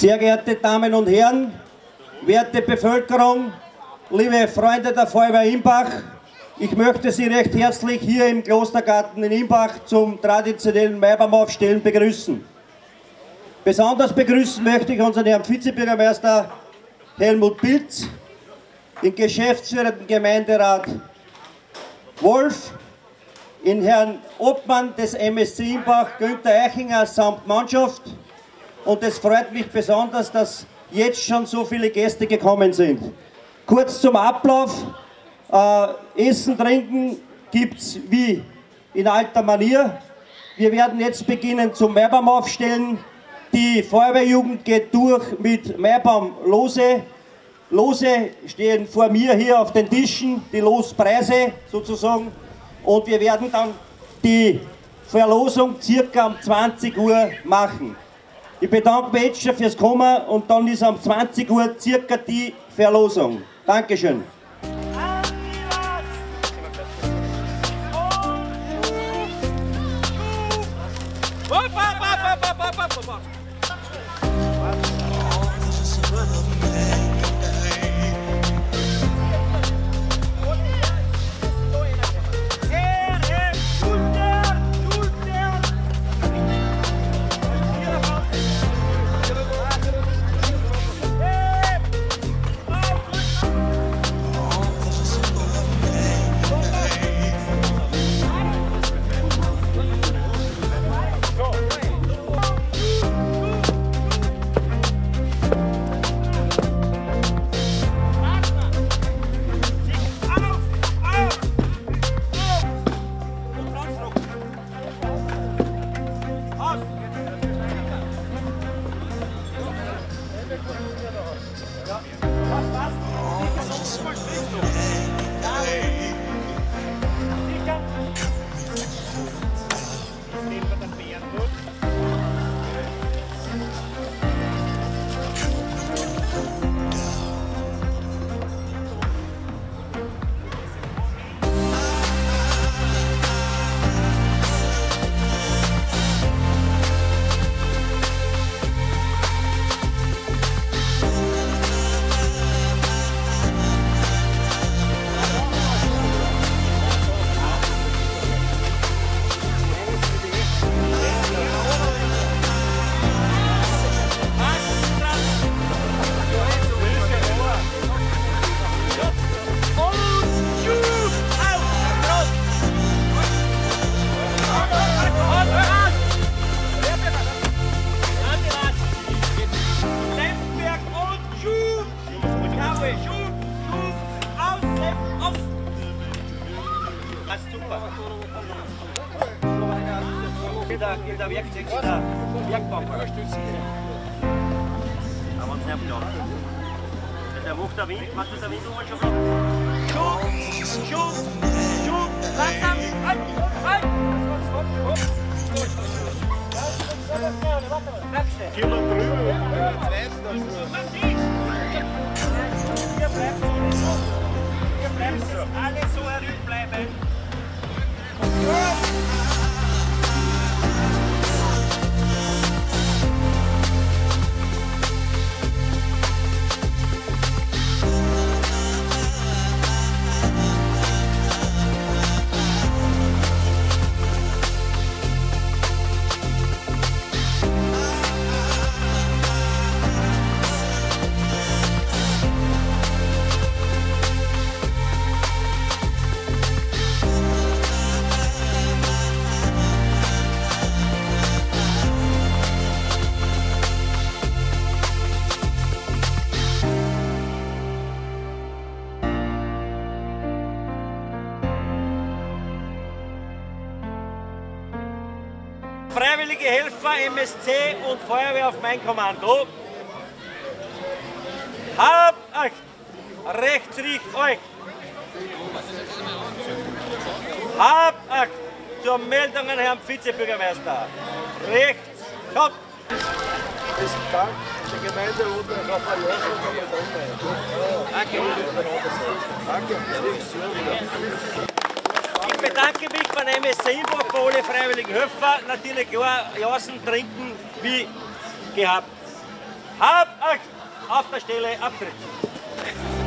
Sehr geehrte Damen und Herren, werte Bevölkerung, liebe Freunde der Feuerwehr Imbach, ich möchte Sie recht herzlich hier im Klostergarten in Imbach zum traditionellen Maibaumaufstellen begrüßen. Besonders begrüßen möchte ich unseren Herrn Vizebürgermeister Helmut Pilz, den geschäftsführenden Gemeinderat Wolf, den Herrn Obmann des MSC Imbach, Günther Eichinger samt Mannschaft. Und es freut mich besonders, dass jetzt schon so viele Gäste gekommen sind. Kurz zum Ablauf. Äh, Essen, Trinken gibt es wie in alter Manier. Wir werden jetzt beginnen zum Maibaum aufstellen. Die Feuerwehrjugend geht durch mit Maibaum-Lose. Lose stehen vor mir hier auf den Tischen, die Lospreise sozusagen. Und wir werden dann die Verlosung circa um 20 Uhr machen. Ich bedanke mich jetzt schon fürs Kommen und dann ist um 20 Uhr circa die Verlosung. Dankeschön. Deus. In der Werkzeug, in der Werkbank. Aber es nicht bleibt. Der macht der Wind, macht das der Wind oben schon Schuh, Schuh, Schuh, langsam, Freiwillige Helfer, MSC und Feuerwehr auf mein Kommando. Habt euch! Rechts riecht euch! Habt euch! Zur Meldung an Herrn Vizebürgermeister. Rechts, kommt! Besten Dank der Gemeinde und Raphael und der Danke. Danke. Ich bedanke mich von MSC Inbach bei allen freiwilligen Helfer. Natürlich klar, Jassen trinken wie gehabt. Ab, auf der Stelle, abtreten.